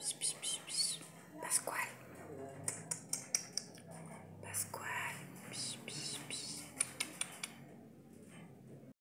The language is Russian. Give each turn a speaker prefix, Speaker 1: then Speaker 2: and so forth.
Speaker 1: Пс, пс, пс.